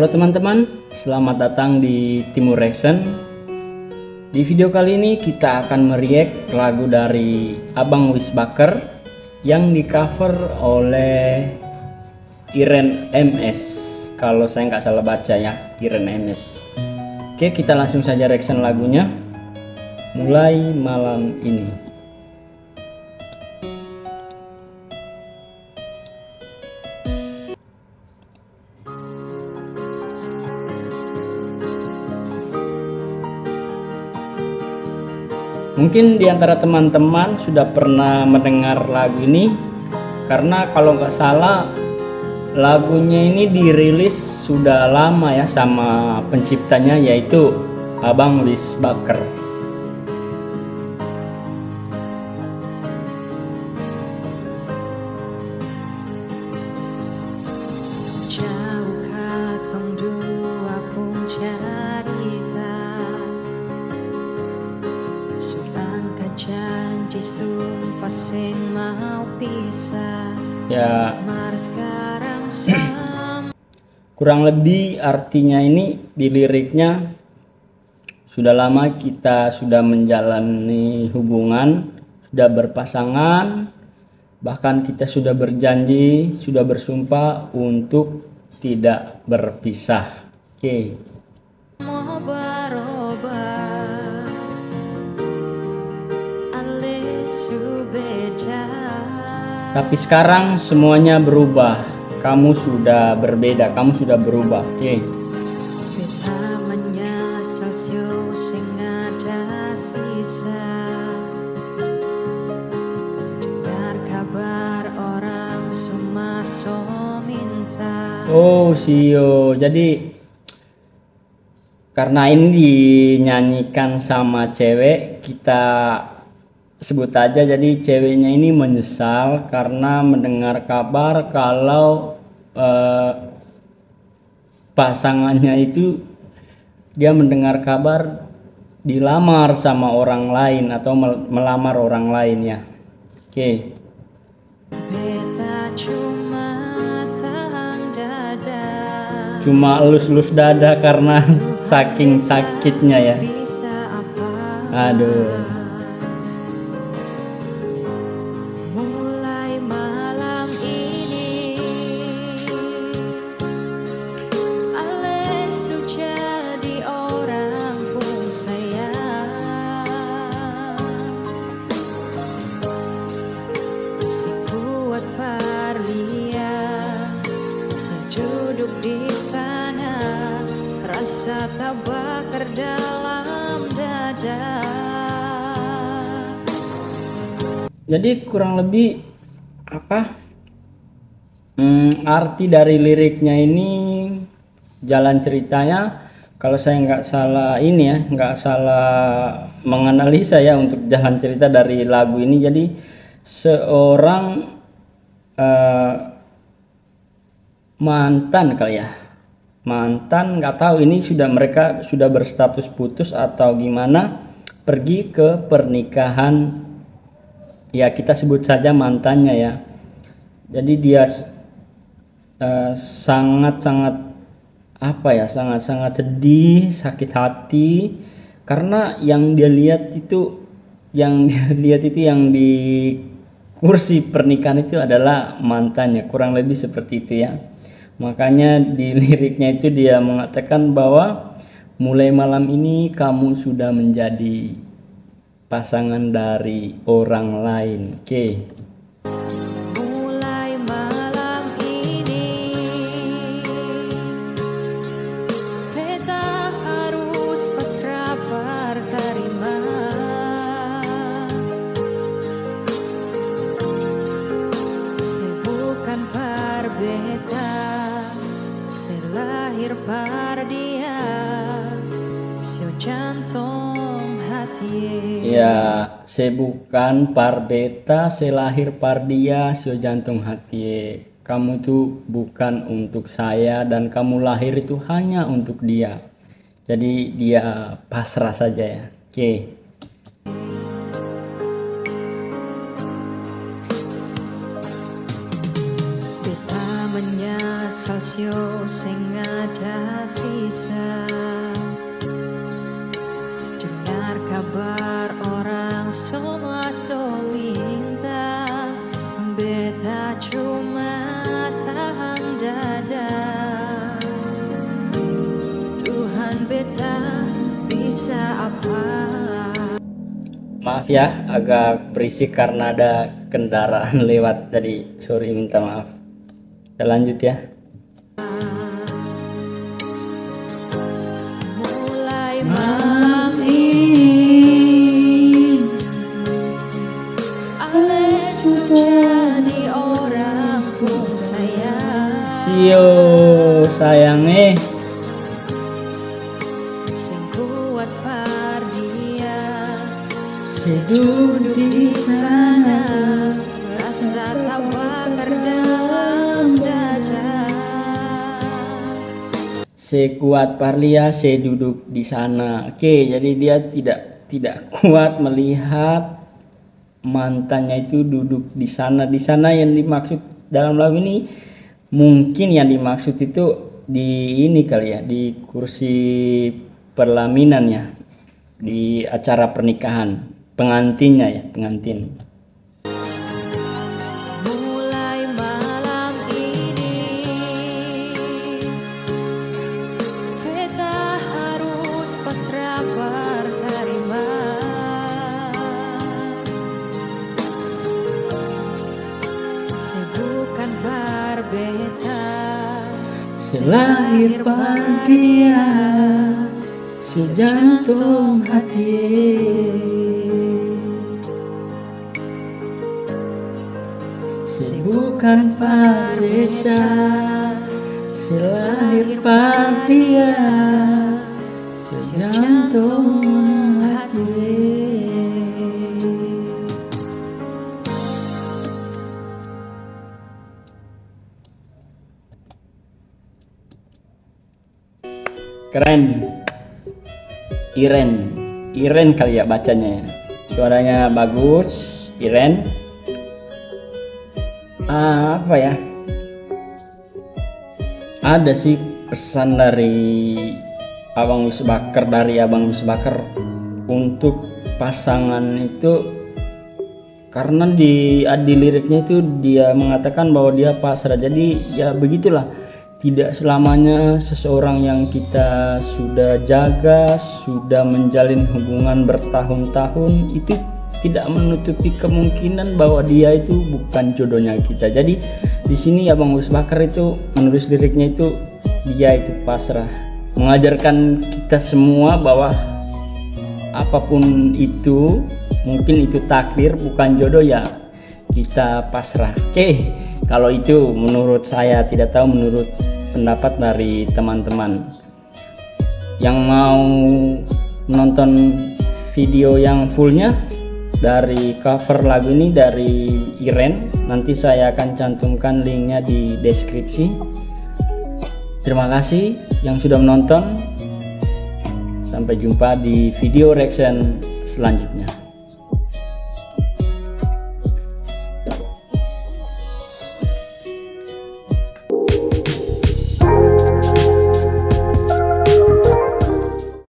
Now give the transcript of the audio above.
Halo teman-teman, selamat datang di Timur Reaction. Di video kali ini kita akan meriak lagu dari Abang Wisbaker yang di cover oleh Iren MS. Kalau saya nggak salah baca ya, Iren MS. Oke, kita langsung saja reaction lagunya. Mulai malam ini. Mungkin di antara teman-teman sudah pernah mendengar lagu ini karena kalau nggak salah lagunya ini dirilis sudah lama ya sama penciptanya yaitu Abang Lis Baker. Mau pisah. Ya. Kurang lebih artinya ini di liriknya sudah lama kita sudah menjalani hubungan sudah berpasangan bahkan kita sudah berjanji sudah bersumpah untuk tidak berpisah. Oke. Okay. Tapi sekarang semuanya berubah. Kamu sudah berbeda, kamu sudah berubah. Oke. Okay. Oh, Sio. Jadi karena ini dinyanyikan sama cewek, kita sebut aja jadi ceweknya ini menyesal karena mendengar kabar kalau eh, pasangannya itu dia mendengar kabar dilamar sama orang lain atau melamar orang lain ya. Oke. Okay. cuma elus-elus dada karena saking sakitnya ya. aduh jadi kurang lebih apa? Hmm, arti dari liriknya ini jalan ceritanya kalau saya nggak salah ini ya nggak salah menganalisa ya untuk jalan cerita dari lagu ini. Jadi seorang uh, mantan kali ya mantan nggak tahu ini sudah mereka sudah berstatus putus atau gimana pergi ke pernikahan. Ya kita sebut saja mantannya ya. Jadi dia uh, sangat sangat apa ya sangat sangat sedih sakit hati. Karena yang dia lihat itu yang dia lihat itu yang di kursi pernikahan itu adalah mantannya kurang lebih seperti itu ya Makanya di liriknya itu dia mengatakan bahwa mulai malam ini kamu sudah menjadi pasangan dari orang lain. Oke. Okay. Ya, saya bukan par beta, saya lahir par dia, sio jantung hati. Kamu tuh bukan untuk saya dan kamu lahir itu hanya untuk dia. Jadi dia pasrah saja ya. Oke. Okay. Salsio sing ada sisa. Dengar kabar orang semua so minta beta cuma tahan dada. Tuhan beta bisa apa? Maaf ya agak berisik karena ada kendaraan lewat tadi. Sorry minta maaf. Kita lanjut ya sayang eh sing kuat par dia Seduduk di sana rasa tak bakar dalam dada Sekuat Parlia, saya duduk di sana. Oke, jadi dia tidak tidak kuat melihat mantannya itu duduk di sana. Di sana yang dimaksud dalam lagu ini mungkin yang dimaksud itu di ini kali ya, di kursi perlaminan ya, di acara pernikahan, pengantinnya ya, pengantin. Selahir dia sejantung hati. Bukan parbeda Selahir dia Sejantung hati Keren. Iren. Iren kali ya bacanya ya. Suaranya bagus Iren. Ah, apa ya? Ada sih pesan dari abang Wisbakar dari abang Wisbakar untuk pasangan itu karena di di liriknya itu dia mengatakan bahwa dia pasrah jadi ya begitulah tidak selamanya seseorang yang kita sudah jaga sudah menjalin hubungan bertahun-tahun itu tidak menutupi kemungkinan bahwa dia itu bukan jodohnya kita. Jadi di sini Abang Gus Bakar itu menulis liriknya itu dia itu pasrah, mengajarkan kita semua bahwa apa pun itu mungkin itu takdir bukan jodoh ya kita pasrah. Oke, kalau itu menurut saya tidak tahu menurut pendapat dari teman-teman. Yang mau menonton video yang fullnya dari cover lagu ini dari Iren nanti saya akan cantumkan linknya di deskripsi. Terima kasih yang sudah menonton. Sampai jumpa di video reaction selanjutnya